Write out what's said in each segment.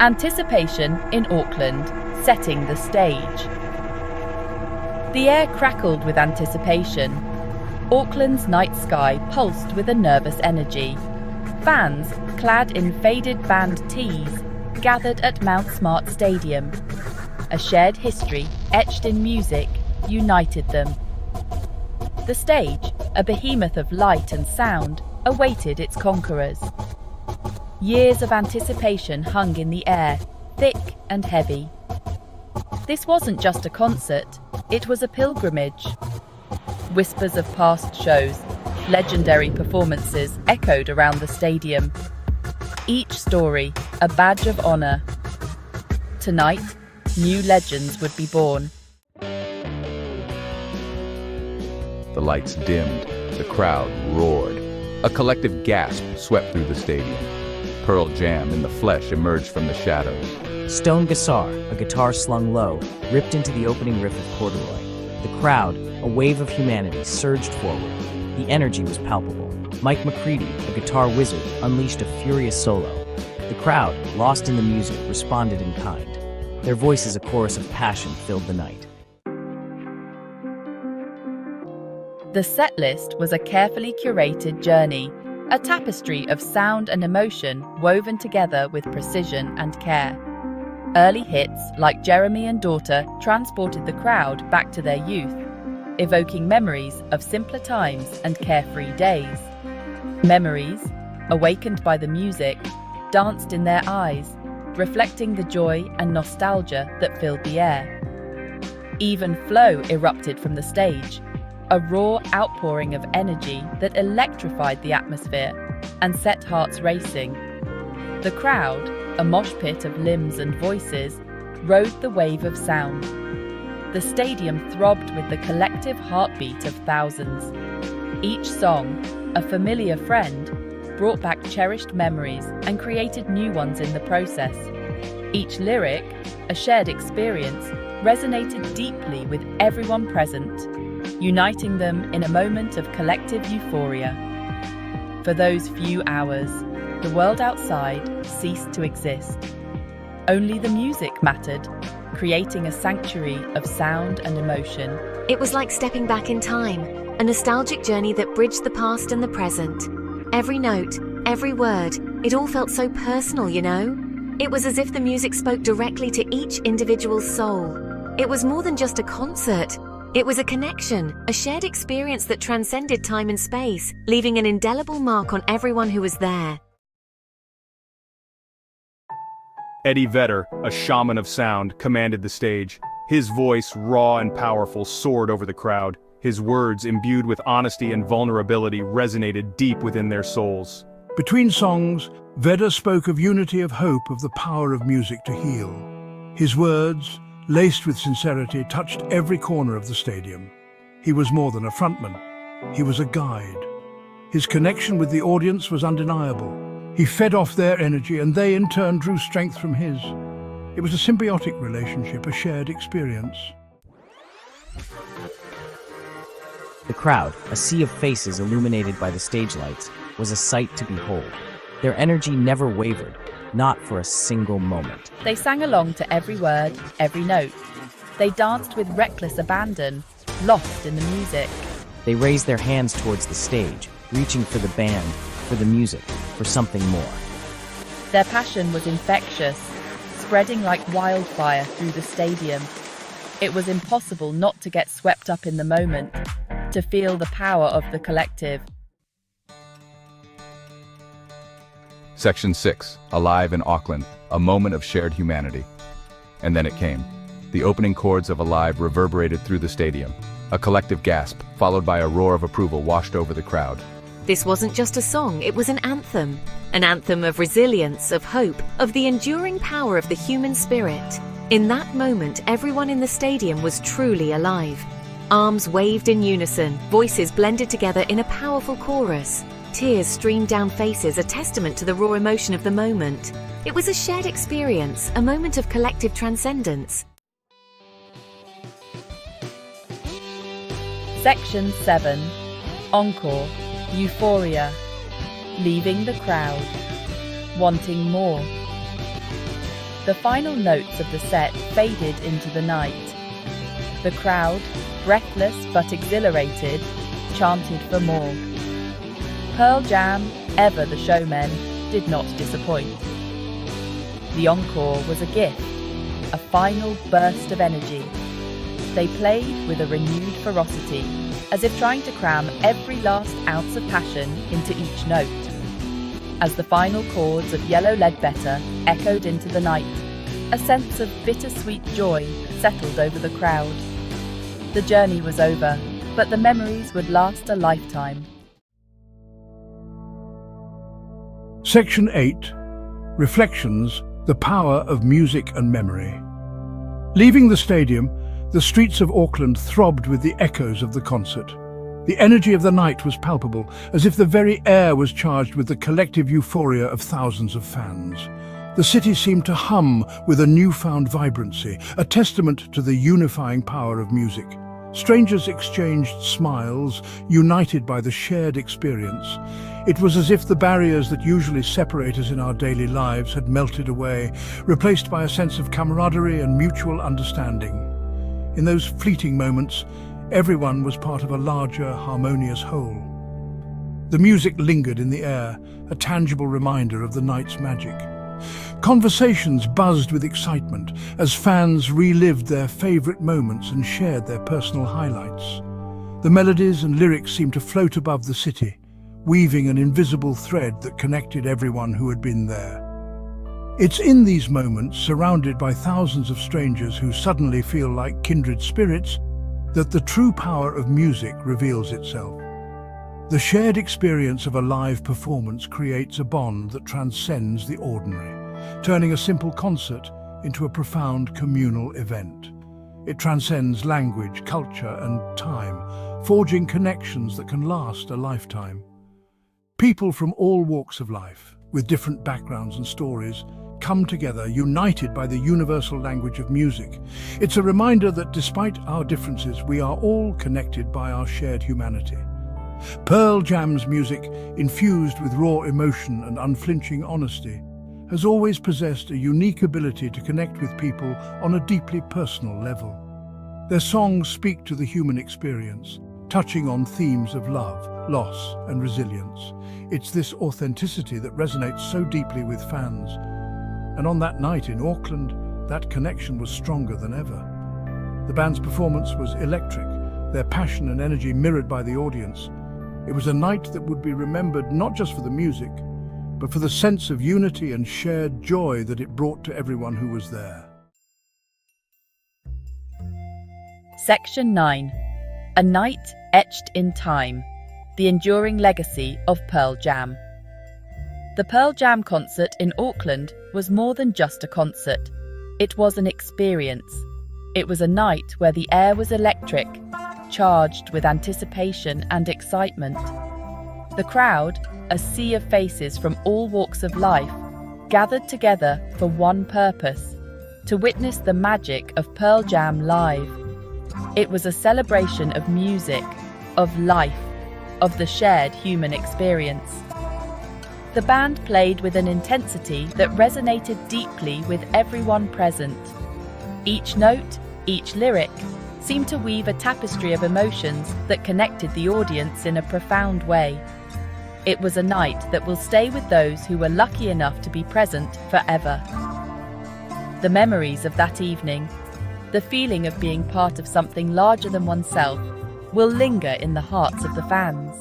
Anticipation in Auckland, setting the stage. The air crackled with anticipation. Auckland's night sky pulsed with a nervous energy. Fans, clad in faded band tees, gathered at Mount Smart Stadium. A shared history, etched in music, united them. The stage, a behemoth of light and sound, awaited its conquerors. Years of anticipation hung in the air, thick and heavy. This wasn't just a concert, it was a pilgrimage. Whispers of past shows, legendary performances echoed around the stadium. Each story, a badge of honour. Tonight, new legends would be born. The lights dimmed, the crowd roared. A collective gasp swept through the stadium. Pearl Jam in the flesh emerged from the shadows. Stone Gossard, a guitar slung low, ripped into the opening riff of Corduroy. The crowd, a wave of humanity, surged forward. The energy was palpable. Mike McCready, a guitar wizard, unleashed a furious solo. The crowd, lost in the music, responded in kind. Their voices, a chorus of passion, filled the night. The set list was a carefully curated journey, a tapestry of sound and emotion woven together with precision and care. Early hits like Jeremy and Daughter transported the crowd back to their youth, evoking memories of simpler times and carefree days. Memories, awakened by the music, danced in their eyes, reflecting the joy and nostalgia that filled the air. Even flow erupted from the stage, a raw outpouring of energy that electrified the atmosphere and set hearts racing. The crowd, a mosh pit of limbs and voices, rode the wave of sound. The stadium throbbed with the collective heartbeat of thousands. Each song, a familiar friend, brought back cherished memories and created new ones in the process. Each lyric, a shared experience, resonated deeply with everyone present uniting them in a moment of collective euphoria. For those few hours, the world outside ceased to exist. Only the music mattered, creating a sanctuary of sound and emotion. It was like stepping back in time, a nostalgic journey that bridged the past and the present. Every note, every word, it all felt so personal, you know? It was as if the music spoke directly to each individual's soul. It was more than just a concert. It was a connection, a shared experience that transcended time and space, leaving an indelible mark on everyone who was there. Eddie Vedder, a shaman of sound, commanded the stage. His voice, raw and powerful, soared over the crowd. His words, imbued with honesty and vulnerability, resonated deep within their souls. Between songs, Vedder spoke of unity of hope of the power of music to heal. His words, laced with sincerity, touched every corner of the stadium. He was more than a frontman. He was a guide. His connection with the audience was undeniable. He fed off their energy and they in turn drew strength from his. It was a symbiotic relationship, a shared experience. The crowd, a sea of faces illuminated by the stage lights, was a sight to behold. Their energy never wavered, not for a single moment. They sang along to every word, every note. They danced with reckless abandon, lost in the music. They raised their hands towards the stage, reaching for the band, for the music, for something more. Their passion was infectious, spreading like wildfire through the stadium. It was impossible not to get swept up in the moment, to feel the power of the collective. Section 6, Alive in Auckland, a moment of shared humanity. And then it came. The opening chords of Alive reverberated through the stadium. A collective gasp, followed by a roar of approval, washed over the crowd. This wasn't just a song, it was an anthem. An anthem of resilience, of hope, of the enduring power of the human spirit. In that moment, everyone in the stadium was truly alive. Arms waved in unison, voices blended together in a powerful chorus. Tears streamed down faces, a testament to the raw emotion of the moment. It was a shared experience, a moment of collective transcendence. Section 7 Encore Euphoria Leaving the crowd Wanting more the final notes of the set faded into the night. The crowd, breathless but exhilarated, chanted for more. Pearl Jam, ever the showmen, did not disappoint. The encore was a gift, a final burst of energy. They played with a renewed ferocity, as if trying to cram every last ounce of passion into each note. As the final chords of Yellow Ledbetter echoed into the night, a sense of bittersweet joy settled over the crowd. The journey was over, but the memories would last a lifetime. Section 8 Reflections The Power of Music and Memory. Leaving the stadium, the streets of Auckland throbbed with the echoes of the concert. The energy of the night was palpable, as if the very air was charged with the collective euphoria of thousands of fans. The city seemed to hum with a newfound vibrancy, a testament to the unifying power of music. Strangers exchanged smiles, united by the shared experience. It was as if the barriers that usually separate us in our daily lives had melted away, replaced by a sense of camaraderie and mutual understanding. In those fleeting moments, everyone was part of a larger, harmonious whole. The music lingered in the air, a tangible reminder of the night's magic. Conversations buzzed with excitement as fans relived their favourite moments and shared their personal highlights. The melodies and lyrics seemed to float above the city, weaving an invisible thread that connected everyone who had been there. It's in these moments, surrounded by thousands of strangers who suddenly feel like kindred spirits, that the true power of music reveals itself. The shared experience of a live performance creates a bond that transcends the ordinary turning a simple concert into a profound communal event. It transcends language, culture and time, forging connections that can last a lifetime. People from all walks of life, with different backgrounds and stories, come together united by the universal language of music. It's a reminder that despite our differences, we are all connected by our shared humanity. Pearl Jam's music, infused with raw emotion and unflinching honesty, has always possessed a unique ability to connect with people on a deeply personal level. Their songs speak to the human experience, touching on themes of love, loss and resilience. It's this authenticity that resonates so deeply with fans. And on that night in Auckland, that connection was stronger than ever. The band's performance was electric, their passion and energy mirrored by the audience. It was a night that would be remembered not just for the music, but for the sense of unity and shared joy that it brought to everyone who was there. Section 9 A Night Etched in Time The Enduring Legacy of Pearl Jam. The Pearl Jam concert in Auckland was more than just a concert, it was an experience. It was a night where the air was electric, charged with anticipation and excitement. The crowd, a sea of faces from all walks of life, gathered together for one purpose to witness the magic of Pearl Jam live. It was a celebration of music, of life, of the shared human experience. The band played with an intensity that resonated deeply with everyone present. Each note, each lyric, seemed to weave a tapestry of emotions that connected the audience in a profound way. It was a night that will stay with those who were lucky enough to be present forever. The memories of that evening, the feeling of being part of something larger than oneself, will linger in the hearts of the fans.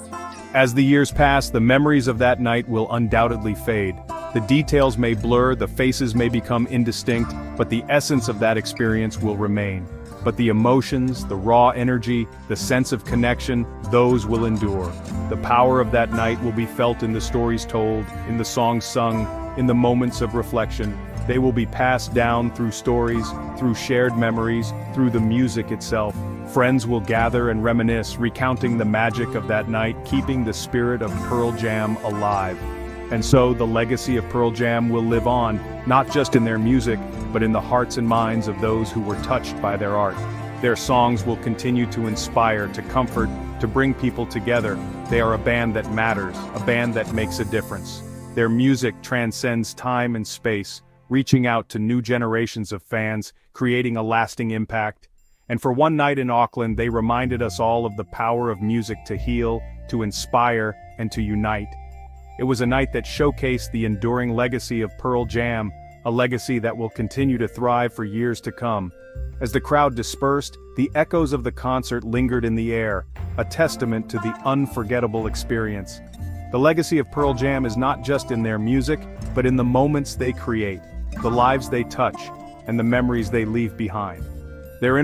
As the years pass, the memories of that night will undoubtedly fade. The details may blur, the faces may become indistinct, but the essence of that experience will remain. But the emotions, the raw energy, the sense of connection, those will endure. The power of that night will be felt in the stories told, in the songs sung, in the moments of reflection. They will be passed down through stories, through shared memories, through the music itself. Friends will gather and reminisce, recounting the magic of that night, keeping the spirit of Pearl Jam alive. And so the legacy of Pearl Jam will live on, not just in their music, but in the hearts and minds of those who were touched by their art. Their songs will continue to inspire, to comfort, to bring people together. They are a band that matters, a band that makes a difference. Their music transcends time and space, reaching out to new generations of fans, creating a lasting impact. And for one night in Auckland, they reminded us all of the power of music to heal, to inspire, and to unite. It was a night that showcased the enduring legacy of Pearl Jam, a legacy that will continue to thrive for years to come. As the crowd dispersed, the echoes of the concert lingered in the air, a testament to the unforgettable experience. The legacy of Pearl Jam is not just in their music, but in the moments they create, the lives they touch, and the memories they leave behind. Their